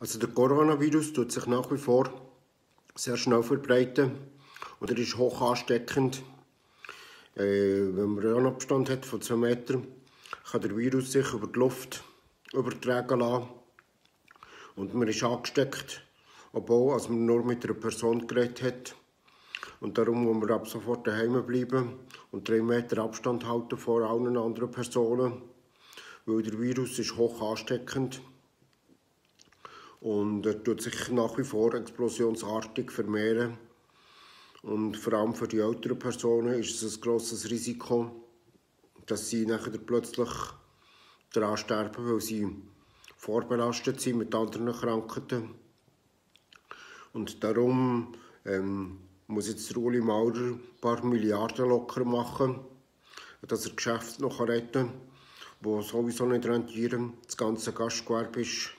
Also der Coronavirus tut sich nach wie vor sehr schnell verbreiten und er ist hoch ansteckend. Äh, wenn man einen Abstand hat von 2 Metern, kann der Virus sich über die Luft übertragen lassen. Und man ist angesteckt, obwohl als man nur mit einer Person geredet hat. Und darum muss man ab sofort daheim bleiben und drei Meter Abstand halten vor allen anderen Personen, weil der Virus ist hoch ansteckend und er tut sich nach wie vor explosionsartig vermehren. Und vor allem für die älteren Personen ist es ein grosses Risiko, dass sie nachher plötzlich daran sterben, weil sie vorbelastet sind mit anderen Krankheiten. Und darum ähm, muss jetzt Uli Maurer ein paar Milliarden locker machen, dass er Geschäfte noch retten kann, die sowieso nicht rentieren. Das ganze Gastgewerbe ist